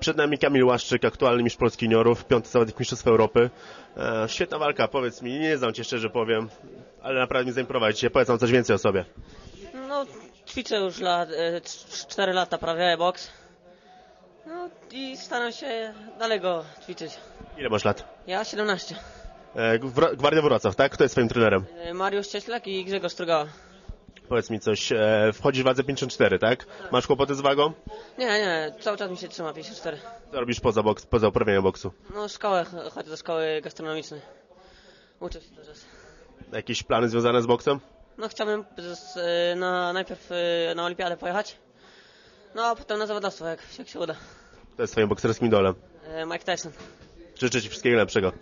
Przed nami Kamil Łaszczyk, aktualny mistrz Polski juniorów, piąty zawodnik Mistrzostw Europy. E, świetna walka, powiedz mi, nie znam Cię szczerze powiem, ale naprawdę mnie zaimprowadzić. Powiedz nam coś więcej o sobie. No, ćwiczę już lat, e, cz- 4 lata prawie boks. No i staram się dalej go ćwiczyć. Ile masz lat? Ja 17. E, Gwardia Wrocław, tak? Kto jest Twoim trenerem? E, Mariusz Cieślak i Grzegorz Strugała. Powiedz mi coś, e, wchodzisz w wadze 54, tak? Masz kłopoty z wagą? Nie, nie, cały czas mi się trzyma 54. Co robisz poza, boks, poza uprawianiem boksu? No, szkołę, ch- chodzę do szkoły gastronomicznej. Uczę się teraz. Jakieś plany związane z boksem? No, chciałbym z, na, najpierw e, na olimpiadę pojechać. No, a potem na zawodowstwo, jak, jak się uda. To jest Twoim bokserskim idolem. E, Mike Tyson. Życzę Ci wszystkiego najlepszego.